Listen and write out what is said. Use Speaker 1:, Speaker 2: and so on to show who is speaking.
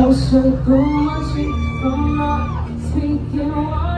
Speaker 1: Go straight through my cheeks from not speaking